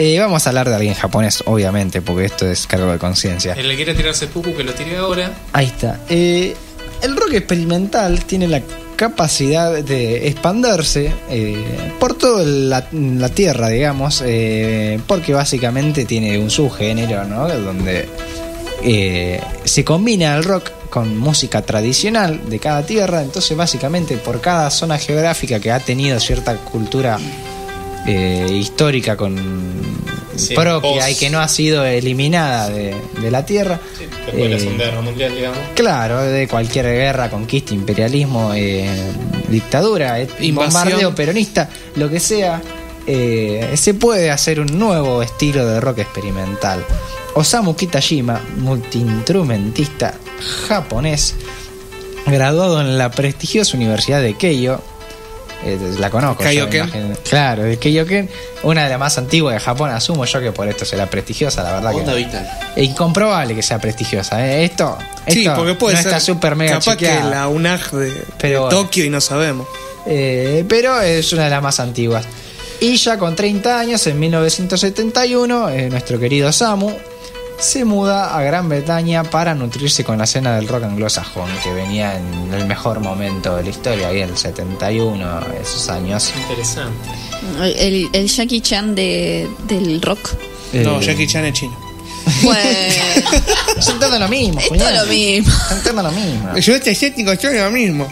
Eh, vamos a hablar de alguien japonés, obviamente, porque esto es cargo de conciencia. El que quiere tirarse pupu que lo tire ahora. Ahí está. Eh, el rock experimental tiene la capacidad de expandirse eh, por toda la, la tierra, digamos, eh, porque básicamente tiene un subgénero, ¿no? Donde eh, se combina el rock con música tradicional de cada tierra, entonces básicamente por cada zona geográfica que ha tenido cierta cultura eh, histórica con Sí, propia post- y que no ha sido eliminada de, de la tierra. Después de la eh, Segunda Guerra Mundial, digamos. Claro, de cualquier guerra, conquista, imperialismo, eh, dictadura, eh, Invasión. bombardeo peronista, lo que sea, eh, se puede hacer un nuevo estilo de rock experimental. Osamu Kitajima, multiinstrumentista japonés, graduado en la prestigiosa Universidad de Keio, eh, la conozco. yo, Kaioken. imagino. Claro, de Keioken, una de las más antiguas de Japón, asumo yo que por esto será prestigiosa, la verdad Onda que vital. es incomprobable que sea prestigiosa. ¿eh? Esto, Sí, esto porque puede no ser está súper mega capaz que la UNAG de, Pero. Tokio y no sabemos. Eh, pero es una de las más antiguas. Y ya con 30 años, en 1971, eh, nuestro querido Samu se muda a Gran Bretaña para nutrirse con la escena del rock anglosajón, que venía en el mejor momento de la historia, ahí en el 71, esos años. Interesante. El, el Jackie Chan de, del rock. No, Eh, Jackie Chan es chino. Bueno, Son todo lo mismo, es cuñado. todo lo mismo. Son todo lo mismo. Yo este asiático yo lo mismo.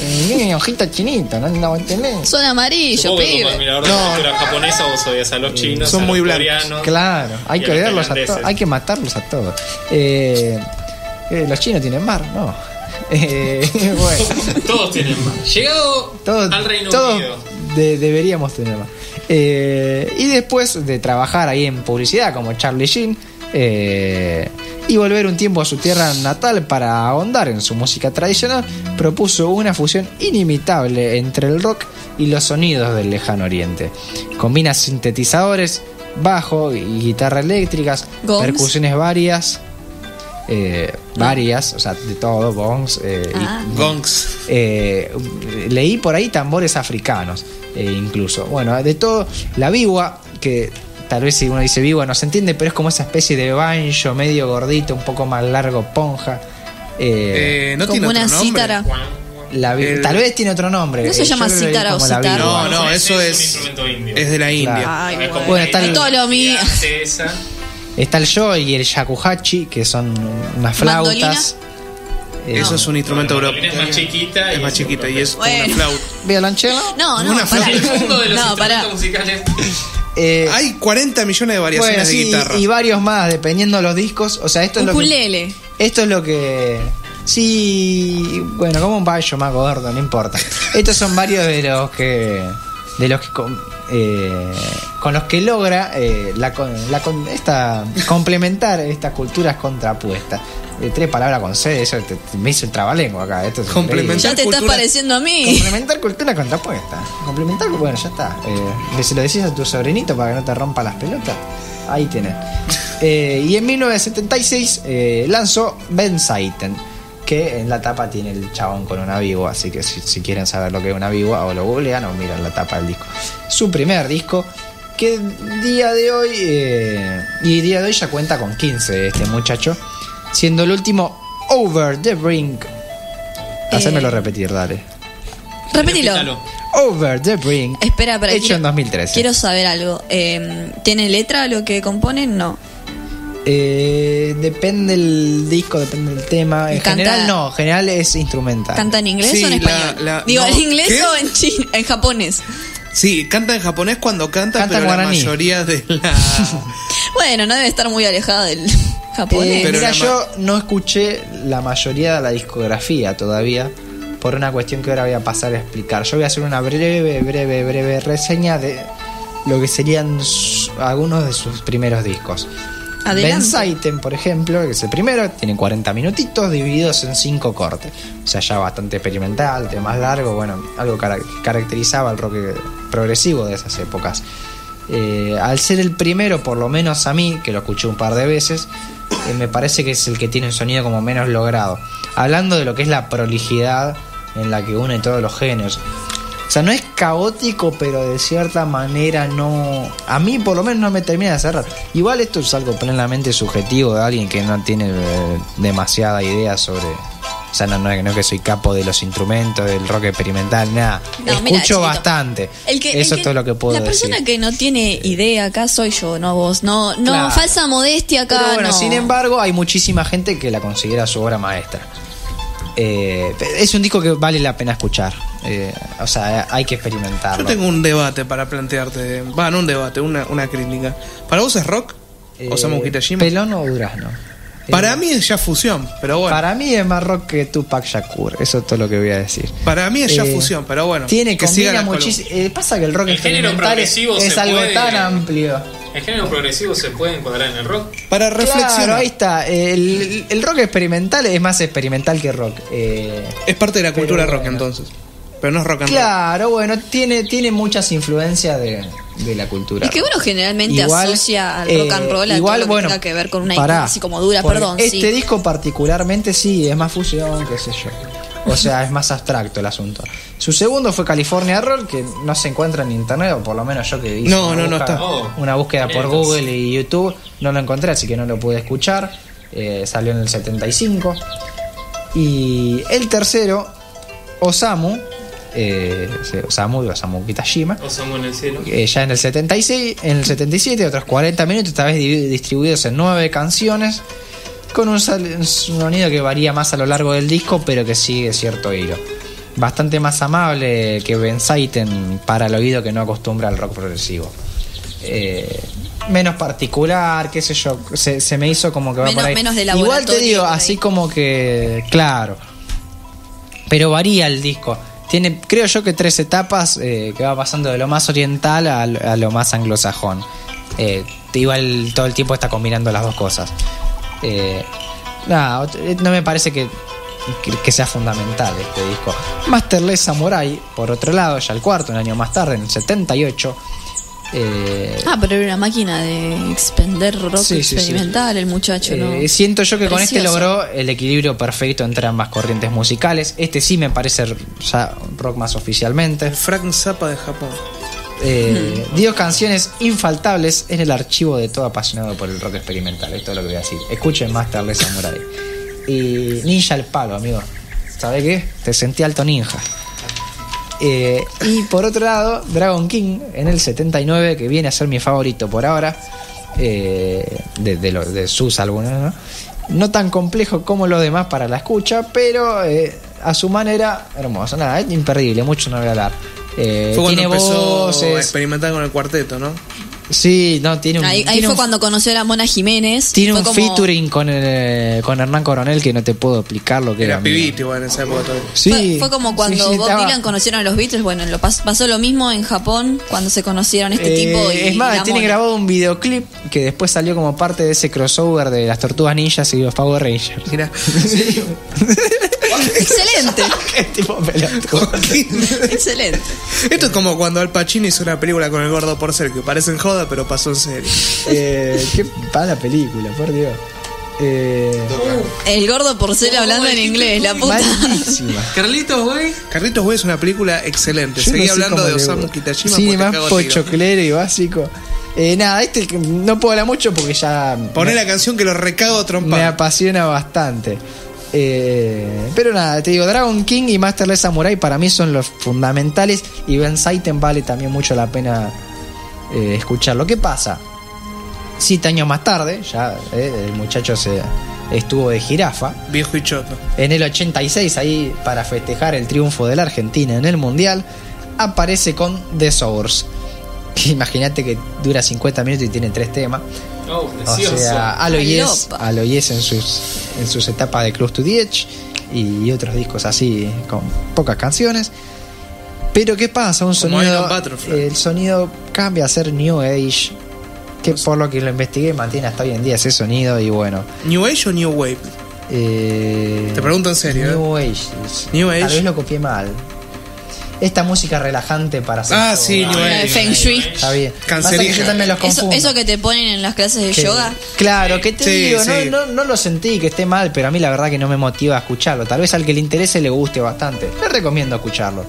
Eh, Miren, ojito chinito, no, no entendés. Son amarillos, Supongo que como pibe. admirador de No. cultura japonesa vos odias a los chinos, Son a los muy blancos. coreanos. Claro, hay Y que a los odiarlos a tailandeses. todos, hay que matarlos a todos. Eh, eh, los chinos tienen mar, ¿no? Eh, bueno, Todos tienen más. Llegado todos, al Reino todos Unido. de- deberíamos tener mar. Eh, y después de trabajar ahí en publicidad como Charlie Sheen eh, y volver un tiempo a su tierra natal para ahondar en su música tradicional, propuso una fusión inimitable entre el rock y los sonidos del lejano oriente. Combina sintetizadores, bajo y guitarra eléctricas, Gongs. percusiones varias, eh, varias, o sea, de todo, bongs, eh, y- Ah. Gongs. eh, leí por ahí tambores africanos, eh, incluso. Bueno, de todo, la biwa, que tal vez si uno dice biwa no se entiende, pero es como esa especie de banjo medio gordito, un poco más largo, ponja. Eh, Eh, no tiene Como otro una nombre. cítara. la el- tal vez tiene otro nombre. ¿No se eh, llama cítara o cítara? No, no, eso es. indio. Es de la India. Ay, Es Bueno, está el- todo lo mío. Está el yo y el shakuhachi, que son unas flautas. Eh, Eso es un instrumento Bueno, europeo. es más chiquita Es y más es chiquita y es Bueno. una flauta. ¿Violonchelo? No, no, Una pará. El mundo de los No, instrumentos musicales. Eh, Hay 40 millones de variaciones bueno, de guitarra. y varios más, dependiendo de los discos. O sea, esto es lo que, Ukulele. Esto es lo que. Sí, bueno, como un bayo más gordo, no importa. Estos son varios de los que. De los que. con- eh, con los que logra eh, la, con- la con- esta, complementar estas culturas contrapuestas. Eh, tres palabras con C, eso te- te- me hizo el trabalengua acá. Esto es Complementar. Ya te estás cultura- pareciendo a mí. Complementar cultura contrapuesta. Complementar, bueno, ya está. Eh, se lo decís a tu sobrinito para que no te rompa las pelotas. Ahí tenés. Eh, y en 1976 eh, lanzó Ben Saiten, que en la tapa tiene el chabón con una vivo, así que si, si quieren saber lo que es una vivo, o lo googlean o miran la tapa del disco. Su primer disco, que día de hoy, eh, y día de hoy ya cuenta con 15 este muchacho, siendo el último Over the Brink. Hacémelo Eh, repetir, dale. Repetilo. Repítalo. Over the Brink. Espera, para Hecho en 2013. Quiero saber algo. Eh, ¿Tiene letra lo que componen? No. Eh, depende el disco, depende del tema. En Canta- general no, en general es instrumental. ¿Canta en inglés Sí, o en español? la- Digo, no, ¿en inglés ¿qué? o en chino, en japonés? Sí, canta en japonés cuando canta, Canta pero en la mayoría de la. Bueno, no debe estar muy alejada del japonés. Eh, Pero mira, yo no escuché la mayoría de la discografía todavía. Por una cuestión que ahora voy a pasar a explicar. Yo voy a hacer una breve, breve, breve reseña de lo que serían algunos de sus primeros discos. Ben Saiten, por ejemplo, que es el primero, tiene 40 minutitos divididos en 5 cortes. O sea, ya bastante experimental, tema más largo, bueno, algo que caracterizaba al rock progresivo de esas épocas. Eh, al ser el primero, por lo menos a mí, que lo escuché un par de veces, eh, me parece que es el que tiene un sonido como menos logrado. Hablando de lo que es la prolijidad en la que une todos los géneros. O sea, no es caótico, pero de cierta manera no. A mí, por lo menos, no me termina de cerrar. Igual, esto es algo plenamente subjetivo de alguien que no tiene eh, demasiada idea sobre. O sea, no, no, es- no es que soy capo de los instrumentos, del rock experimental, nada. No, Escucho mira, chiquito, bastante. el que- el Eso que- es todo lo que puedo La persona decir. que no tiene idea acá soy yo, no vos. No, no Claro. falsa modestia acá. Pero bueno, no. sin embargo, hay muchísima gente que la considera su obra maestra. Eh, es un disco que vale la pena escuchar. Eh, o sea, hay que Yo experimentarlo. tengo un debate para plantearte. Va, no un debate, una, una crítica. ¿Para vos es rock? Eh, Osamu Kitashima. ¿Pelón o durazno? Para Eh, mí es ya fusión, pero bueno. Para, Para mí es más rock que Tupac Shakur. Eso es todo lo que voy a decir. mí es ya Eh, fusión, pero bueno. Tiene que combina muchísimo. eh, pasa que el rock El género experimental es, progresivo es se algo puede- tan amplio. ¿El género progresivo se puede encuadrar en el rock? Para reflexionar. Claro, ahí está. El, el rock experimental es más experimental que rock. Eh, Es parte de la cultura Pero rock bueno. entonces. Pero no es rock and roll. claro, bueno, tiene, tiene muchas influencias de, de la cultura. Es que uno generalmente Igual, asocia al eh, rock and roll a igual, todo lo que bueno, tenga que ver con una pará, así como dura, perdón. Este sí. disco particularmente sí, es más fusión, qué sé yo. O sea, es más abstracto el asunto. Su segundo fue California Roll, que no se encuentra en internet, o por lo menos yo que hice No, una no, no busca- está. Oh, una búsqueda por. Google y YouTube, no lo encontré, así que no lo pude escuchar. Eh, salió en el 75. Y el tercero, Osamu, eh, Osamu y Osamu Kitashima, Osamu en el cielo. eh, ya en el 76, en el 77, otros 40 minutos, esta vez distribuidos en nueve canciones, con un, sonido que varía más a lo largo del disco, pero que sigue cierto hilo. Bastante más amable que Ben Saiten para el oído que no acostumbra al rock progresivo. Eh, menos particular, qué sé yo, se, se me hizo como que va Menos- por ahí. menos de Igual te digo, así como que, claro, pero varía el disco. Tiene, creo yo que tres etapas eh, que va pasando de lo más oriental a, a lo más anglosajón. Eh, igual todo el tiempo está combinando las dos cosas. Eh, no me parece que, que, que sea fundamental este disco. Masterless Samurai, por otro lado, ya el cuarto, un año más tarde, en el 78. Eh, Ah, pero era una máquina de expender rock Sí, sí, sí. experimental, el muchacho, ¿no? Eh, siento yo que con este logró el equilibrio perfecto entre ambas corrientes musicales. Este sí me parece ya rock más oficialmente. El Frank Zappa de Japón. Eh, dio canciones infaltables en el archivo de todo apasionado por el rock experimental. Esto es lo que voy a decir. Escuchen Masterless Samurai. Y Ninja el palo, amigo. ¿Sabe qué? Te sentí alto ninja. Eh, y por otro lado, Dragon King en el 79, que viene a ser mi favorito por ahora, eh, de, de lo- de sus álbumes, ¿no? No tan complejo como los demás para la escucha, pero eh, a su manera hermoso. Nada, es imperdible, mucho no voy a hablar. Eh, Fue cuando tiene empezó a voces. experimentar con el cuarteto, ¿no? Sí, no, tiene un. Ahí, ahí tiene fue un- cuando conoció a la Mona Jiménez. Tiene un como- featuring con, el- con Hernán Coronel que no te puedo explicar lo que era. Era pibito igual en esa época todavía. Sí, fue, fue como cuando sí, sí, Bob estaba- Dylan conocieron a los Beatles. Bueno, lo pas- pasó lo mismo en Japón cuando se conocieron este Eh, tipo. Y, es más, tiene Mona. grabado un videoclip que después salió como parte de ese crossover de las Tortugas Ninjas y los Power Rangers. Mirá. Excelente, Qué tipo pelotudo. excelente. Esto es como cuando Al Pacino hizo una película con el gordo Porcel, que parece en joda, pero pasó en serio. Eh, qué mala película, por Dios. Eh, El gordo por ser ¿Cómo hablando en inglés, la puta. malísima. Carlitos, güey. Carlitos Way es una película excelente. Yo Seguí no sé hablando cómo de le- Osamu Kitashima Sí, te más cago a tiro. pochoclero y básico. Eh, nada, este que no puedo hablar mucho porque ya Poné me, la canción que lo recago a me trompa. apasiona bastante. Eh, pero nada, te digo, Dragon King y Masterless Samurai para mí son los fundamentales y Ben Saiten vale también mucho la pena eh, escucharlo. ¿Qué pasa? Siete años más tarde, ya eh, el muchacho se estuvo de jirafa. Viejo y choto. En el 86, ahí para festejar el triunfo de la Argentina en el Mundial, aparece con The Source. Imagínate que dura 50 minutos y tiene tres temas. Oh, O sea, a lo yes, Falopa. a lo yes en sus, en sus etapas de Close to the Edge y otros discos así con pocas canciones. Pero ¿qué pasa? Un Como sonido, el sonido cambia a ser New Age, que por lo que lo investigué mantiene hasta hoy en día ese sonido y bueno. ¿New Age o New Wave? eh, Te pregunto en serio, ¿eh? New Age. es- New Tal Age. vez lo copié mal. Esta música relajante para hacer Ah, sí, Age. Feng Shui. Está bien. También los Eso, confundo. eso que te ponen en las clases de Que- yoga. Claro, que te Sí, digo, no- sí. No, no lo sentí que esté mal, pero a mí la verdad que no me motiva a escucharlo. Tal vez al que le interese le guste bastante. Le recomiendo escucharlo.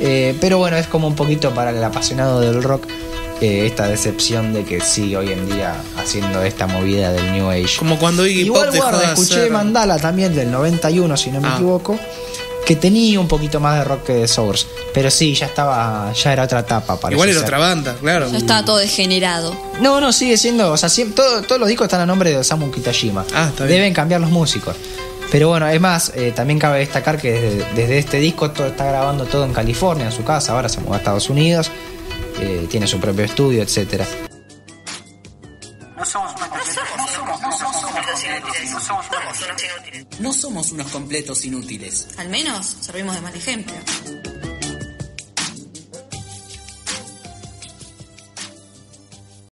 Eh, pero bueno, es como un poquito para el apasionado del rock eh, esta decepción de que sigue hoy en día haciendo esta movida del New Age. Como cuando Iggy Igual Pop dejó guarda, de escuché hacer- Mandala también del 91, si no me Ah. equivoco, que tenía un poquito más de rock que de Source. Pero sí, ya estaba, ya era otra etapa. parece Igual era ser. otra banda, claro. Ya estaba todo degenerado. No, no, sigue siendo, o sea, siem- todo- todos los discos están a nombre de Osamu Kitashima. Ah, está bien. Deben cambiar los músicos. Pero bueno, es más, eh, también cabe destacar que desde, desde este disco todo, está grabando todo en California, en su casa, ahora se mudó a Estados Unidos, eh, tiene su propio estudio, etcétera. Somos unos completos inútiles. Al menos servimos de mal ejemplo.